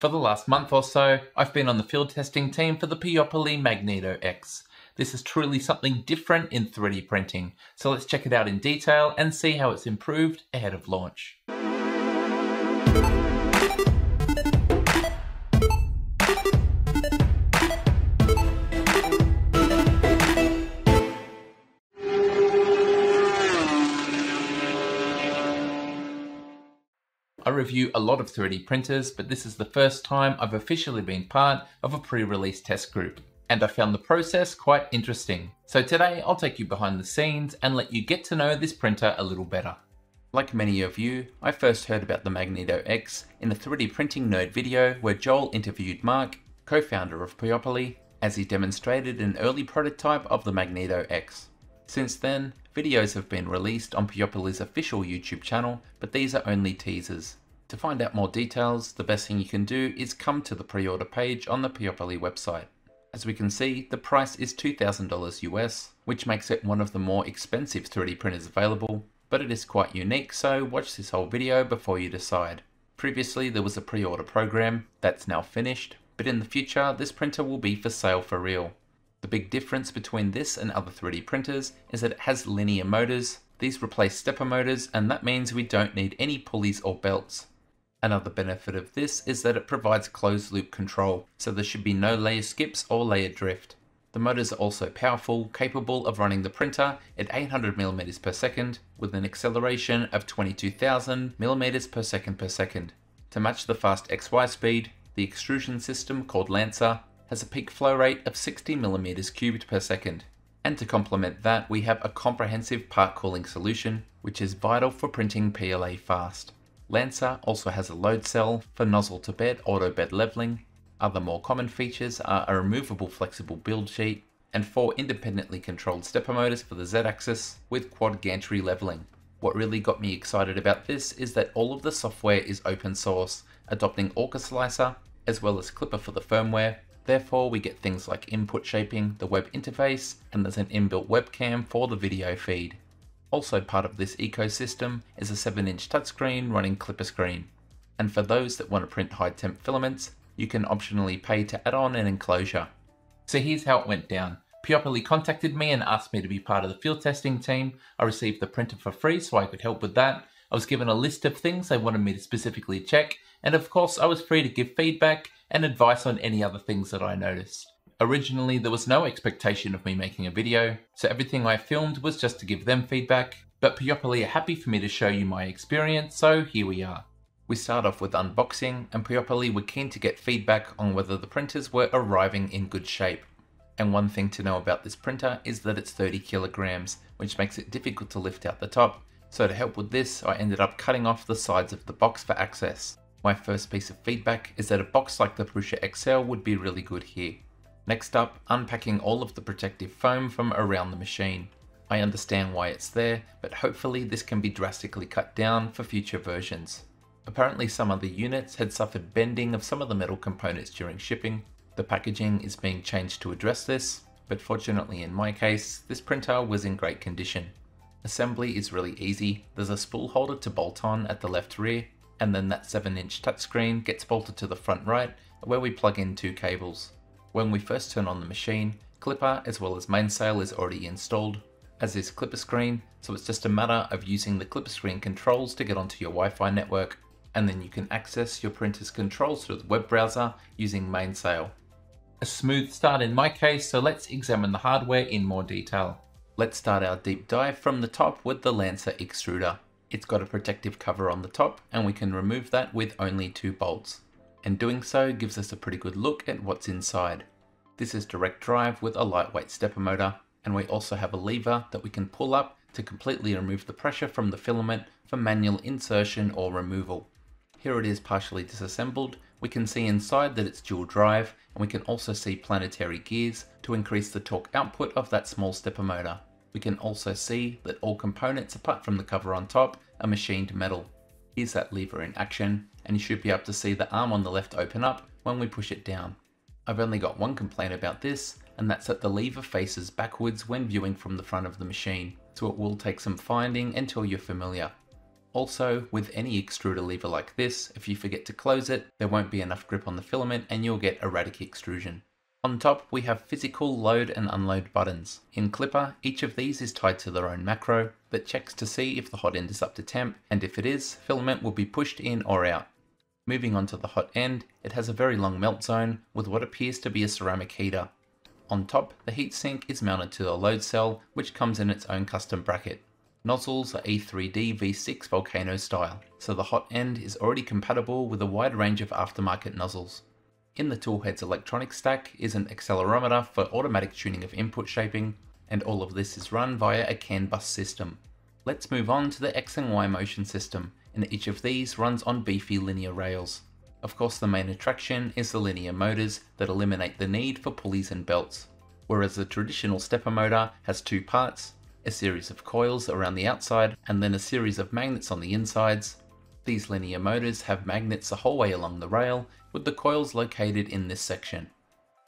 For the last month or so, I've been on the field testing team for the Peopoly Magneto X. This is truly something different in 3D printing, so let's check it out in detail and see how it's improved ahead of launch. I review a lot of 3D printers, but this is the first time I've officially been part of a pre-release test group, and I found the process quite interesting. So today I'll take you behind the scenes and let you get to know this printer a little better. Like many of you, I first heard about the Magneto X in a 3D printing nerd video where Joel interviewed Mark, co-founder of Peopoly, as he demonstrated an early prototype of the Magneto X. Since then, videos have been released on Peopoly's official YouTube channel, but these are only teasers. To find out more details, the best thing you can do is come to the pre-order page on the Peopoly website. As we can see, the price is $2,000 US, which makes it one of the more expensive 3D printers available, but it is quite unique, so watch this whole video before you decide. Previously there was a pre-order program, that's now finished, but in the future this printer will be for sale for real. The big difference between this and other 3D printers is that it has linear motors. These replace stepper motors and that means we don't need any pulleys or belts. Another benefit of this is that it provides closed loop control, so there should be no layer skips or layer drift. The motors are also powerful, capable of running the printer at 800mm per second with an acceleration of 22,000mm per second per second. To match the fast XY speed, the extrusion system called Lancer has a peak flow rate of 60 millimeters cubed per second. And to complement that, we have a comprehensive part cooling solution, which is vital for printing PLA fast. Lancer also has a load cell for nozzle to bed auto bed leveling. Other more common features are a removable flexible build sheet and four independently controlled stepper motors for the Z-axis with quad gantry leveling. What really got me excited about this is that all of the software is open source, adopting Orca Slicer as well as Klipper for the firmware Therefore, we get things like input shaping, the web interface, and there's an inbuilt webcam for the video feed. Also part of this ecosystem is a 7-inch touchscreen running Klipper Screen. And for those that want to print high temp filaments, you can optionally pay to add on an enclosure. So here's how it went down. Peopoly contacted me and asked me to be part of the field testing team. I received the printer for free so I could help with that. I was given a list of things they wanted me to specifically check, and of course I was free to give feedback and advice on any other things that I noticed. Originally, there was no expectation of me making a video, so everything I filmed was just to give them feedback, but Peopoly are happy for me to show you my experience, so here we are. We start off with unboxing, and Peopoly were keen to get feedback on whether the printers were arriving in good shape. And one thing to know about this printer is that it's 30 kilograms, which makes it difficult to lift out the top, so to help with this, I ended up cutting off the sides of the box for access. My first piece of feedback is that a box like the Prusa XL would be really good here. Next up, unpacking all of the protective foam from around the machine. I understand why it's there, but hopefully this can be drastically cut down for future versions. Apparently some of the units had suffered bending of some of the metal components during shipping. The packaging is being changed to address this, but fortunately in my case, this printer was in great condition. Assembly is really easy, there's a spool holder to bolt on at the left rear, and then that 7 inch touchscreen gets bolted to the front right where we plug in two cables. When we first turn on the machine, Klipper as well as Mainsail is already installed, as is Klipper Screen, so it's just a matter of using the Klipper Screen controls to get onto your Wi-Fi network, and then you can access your printer's controls through the web browser using Mainsail. A smooth start in my case, so let's examine the hardware in more detail. Let's start our deep dive from the top with the Lancer extruder. It's got a protective cover on the top and we can remove that with only two bolts. And doing so gives us a pretty good look at what's inside. This is direct drive with a lightweight stepper motor and we also have a lever that we can pull up to completely remove the pressure from the filament for manual insertion or removal. Here it is partially disassembled. We can see inside that it's dual drive and we can also see planetary gears to increase the torque output of that small stepper motor. We can also see that all components apart from the cover on top are machined metal. Here's that lever in action and you should be able to see the arm on the left open up when we push it down. I've only got one complaint about this and that's that the lever faces backwards when viewing from the front of the machine, so it will take some finding until you're familiar. Also, with any extruder lever like this, if you forget to close it, there won't be enough grip on the filament and you'll get erratic extrusion. On top, we have physical load and unload buttons. In Klipper, each of these is tied to their own macro that checks to see if the hot end is up to temp, and if it is, filament will be pushed in or out. Moving on to the hot end, it has a very long melt zone with what appears to be a ceramic heater. On top, the heatsink is mounted to a load cell, which comes in its own custom bracket. Nozzles are E3D V6 Volcano style, so the hot end is already compatible with a wide range of aftermarket nozzles. In the toolhead's electronic stack is an accelerometer for automatic tuning of input shaping, and all of this is run via a CAN bus system. Let's move on to the X and Y motion system, and each of these runs on beefy linear rails. Of course the main attraction is the linear motors that eliminate the need for pulleys and belts. Whereas the traditional stepper motor has two parts, a series of coils around the outside, and then a series of magnets on the insides. These linear motors have magnets the whole way along the rail, with the coils located in this section.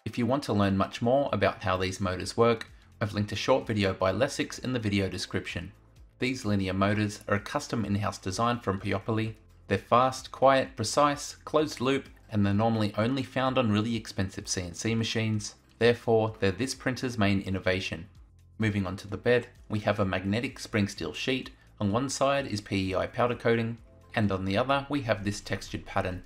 If you want to learn much more about how these motors work, I've linked a short video by Lesics in the video description. These linear motors are a custom in-house design from Peopoly. They're fast, quiet, precise, closed loop, and they're normally only found on really expensive CNC machines. Therefore, they're this printer's main innovation. Moving on to the bed, we have a magnetic spring steel sheet. On one side is PEI powder coating, and on the other we have this textured pattern.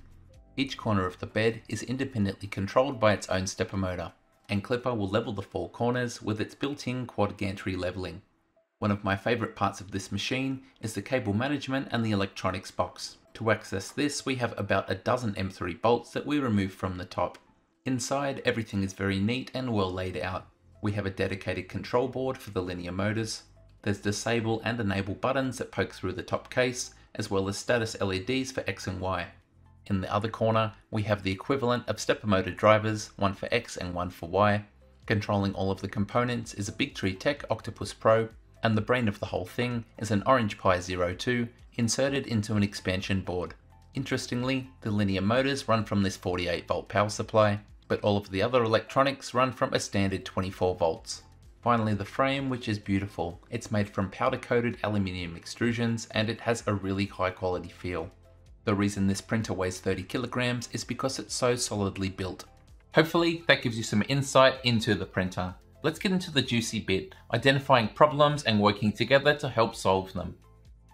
Each corner of the bed is independently controlled by its own stepper motor, and Klipper will level the four corners with its built-in quad gantry leveling. One of my favourite parts of this machine is the cable management and the electronics box. To access this we have about a dozen M3 bolts that we remove from the top. Inside everything is very neat and well laid out. We have a dedicated control board for the linear motors. There's disable and enable buttons that poke through the top case, as well as status LEDs for X and Y. In the other corner, we have the equivalent of stepper motor drivers, one for X and one for Y. Controlling all of the components is a Bigtree Tech Octopus Pro, and the brain of the whole thing is an Orange Pi 02 inserted into an expansion board. Interestingly, the linear motors run from this 48 volt power supply, but all of the other electronics run from a standard 24 volts. Finally the frame which is beautiful. It's made from powder coated aluminium extrusions and it has a really high quality feel. The reason this printer weighs 30 kilograms is because it's so solidly built. Hopefully that gives you some insight into the printer. Let's get into the juicy bit, identifying problems and working together to help solve them.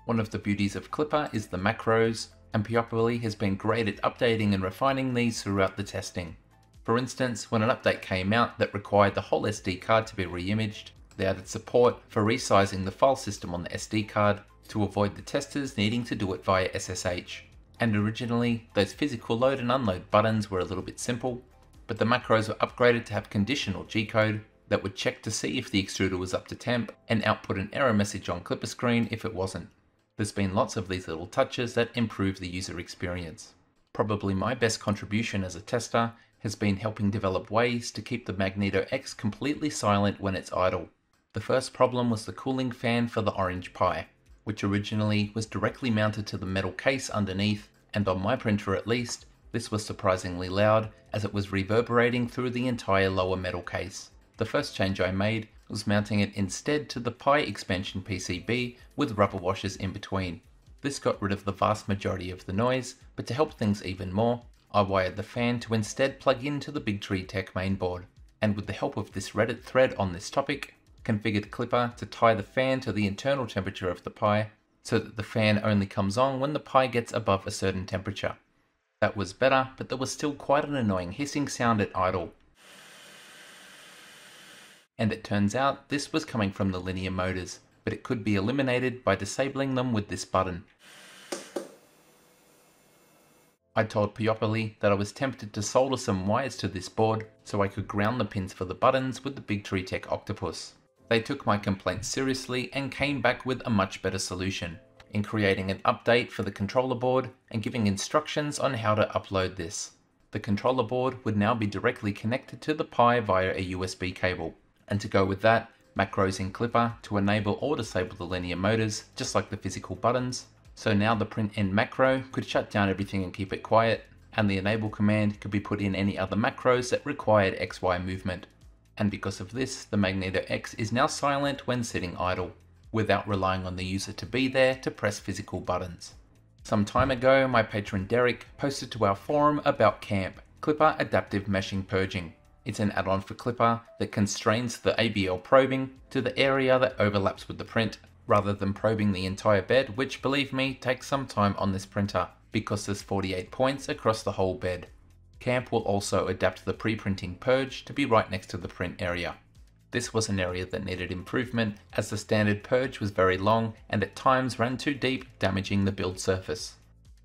One of the beauties of Klipper is the macros, and Peopoly has been great at updating and refining these throughout the testing. For instance, when an update came out that required the whole SD card to be re-imaged, they added support for resizing the file system on the SD card to avoid the testers needing to do it via SSH. And originally, those physical load and unload buttons were a little bit simple, but the macros were upgraded to have conditional G-code that would check to see if the extruder was up to temp and output an error message on Klipper screen if it wasn't. There's been lots of these little touches that improve the user experience. Probably my best contribution as a tester has been helping develop ways to keep the Magneto X completely silent when it's idle. The first problem was the cooling fan for the Orange Pi, which originally was directly mounted to the metal case underneath, and on my printer at least, this was surprisingly loud as it was reverberating through the entire lower metal case. The first change I made was mounting it instead to the Pi expansion PCB with rubber washers in between. This got rid of the vast majority of the noise, but to help things even more, I wired the fan to instead plug into the Bigtree Tech mainboard, and with the help of this Reddit thread on this topic, configured Klipper to tie the fan to the internal temperature of the Pi, so that the fan only comes on when the Pi gets above a certain temperature. That was better, but there was still quite an annoying hissing sound at idle. And it turns out this was coming from the linear motors, but it could be eliminated by disabling them with this button. I told Peopoly that I was tempted to solder some wires to this board so I could ground the pins for the buttons with the Bigtree Tech Octopus. They took my complaint seriously and came back with a much better solution, in creating an update for the controller board and giving instructions on how to upload this. The controller board would now be directly connected to the Pi via a USB cable, and to go with that, macros in Klipper to enable or disable the linear motors, just like the physical buttons, so now the print end macro could shut down everything and keep it quiet, and the enable command could be put in any other macros that required XY movement. And because of this, the Magneto X is now silent when sitting idle. without relying on the user to be there to press physical buttons. Some time ago, my patron Derek posted to our forum about KAMP, Klipper Adaptive Meshing Purging. It's an add-on for Klipper that constrains the ABL probing to the area that overlaps with the print, rather than probing the entire bed, which believe me, takes some time on this printer, because there's 48 points across the whole bed. KAMP will also adapt the pre-printing purge to be right next to the print area. This was an area that needed improvement as the standard purge was very long and at times ran too deep, damaging the build surface.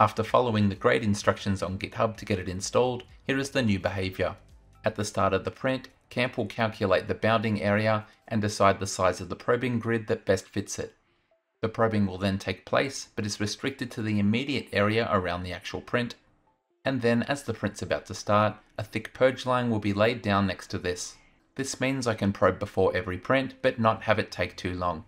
After following the grade instructions on GitHub to get it installed, here is the new behavior. At the start of the print, KAMP will calculate the bounding area and decide the size of the probing grid that best fits it. The probing will then take place, but is restricted to the immediate area around the actual print. And then, as the print's about to start, a thick purge line will be laid down next to this. This means I can probe before every print, but not have it take too long.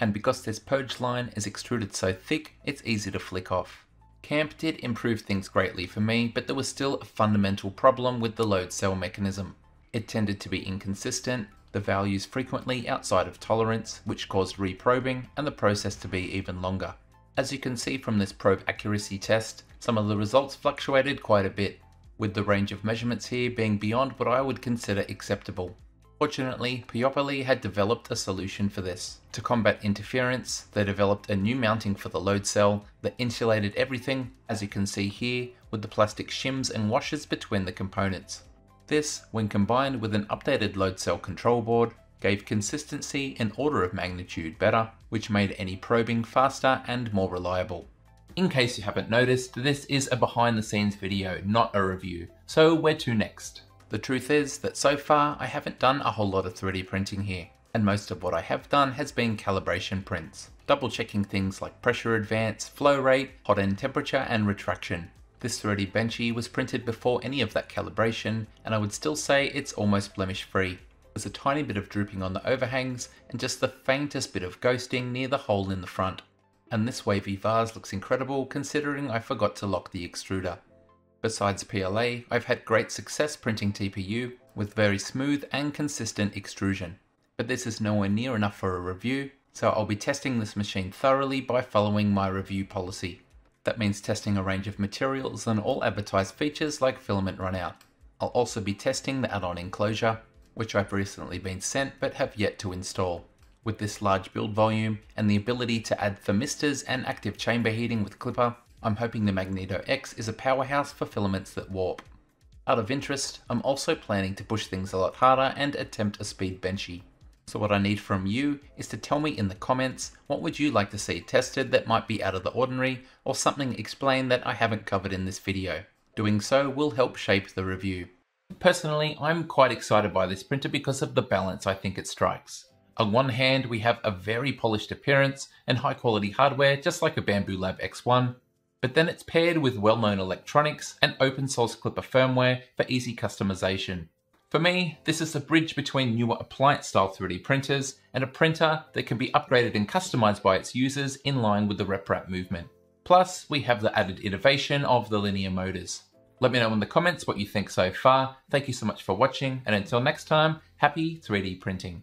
And because this purge line is extruded so thick, it's easy to flick off. KAMP did improve things greatly for me, but there was still a fundamental problem with the load cell mechanism. It tended to be inconsistent, the values frequently outside of tolerance, which caused reprobing and the process to be even longer. As you can see from this probe accuracy test, some of the results fluctuated quite a bit, with the range of measurements here being beyond what I would consider acceptable. Fortunately, Peopoly had developed a solution for this. To combat interference, they developed a new mounting for the load cell that insulated everything, as you can see here, with the plastic shims and washers between the components. This, when combined with an updated load cell control board, gave consistency in order of magnitude better, which made any probing faster and more reliable. In case you haven't noticed, this is a behind the scenes video, not a review, so where to next? The truth is that so far I haven't done a whole lot of 3D printing here, and most of what I have done has been calibration prints, double checking things like pressure advance, flow rate, hot end temperature and retraction. This 3D Benchy was printed before any of that calibration, and I would still say it's almost blemish free. There's a tiny bit of drooping on the overhangs, and just the faintest bit of ghosting near the hole in the front. And this wavy vase looks incredible considering I forgot to lock the extruder. Besides PLA, I've had great success printing TPU with very smooth and consistent extrusion. But this is nowhere near enough for a review, so I'll be testing this machine thoroughly by following my review policy. That means testing a range of materials and all advertised features like filament runout. I'll also be testing the add-on enclosure, which I've recently been sent but have yet to install. With this large build volume and the ability to add thermistors and active chamber heating with Klipper, I'm hoping the Magneto X is a powerhouse for filaments that warp. Out of interest, I'm also planning to push things a lot harder and attempt a speed benchy. So what I need from you is to tell me in the comments what would you like to see tested that might be out of the ordinary or something explained that I haven't covered in this video. Doing so will help shape the review. Personally, I'm quite excited by this printer because of the balance I think it strikes. On one hand, we have a very polished appearance and high quality hardware just like a Bambu Lab X1, but then it's paired with well-known electronics and open source Klipper firmware for easy customization. For me, this is the bridge between newer appliance style 3D printers and a printer that can be upgraded and customized by its users in line with the RepRap movement. Plus, we have the added innovation of the linear motors. Let me know in the comments what you think so far. Thank you so much for watching, and until next time, happy 3D printing.